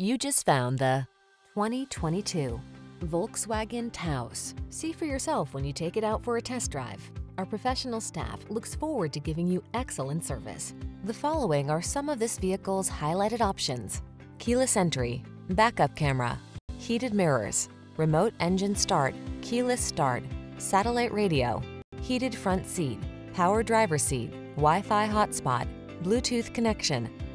You just found the 2022 Volkswagen Taos. See for yourself when you take it out for a test drive. Our professional staff looks forward to giving you excellent service. The following are some of this vehicle's highlighted options. Keyless entry, backup camera, heated mirrors, remote engine start, keyless start, satellite radio, heated front seat, power driver seat, Wi-Fi hotspot, Bluetooth connection.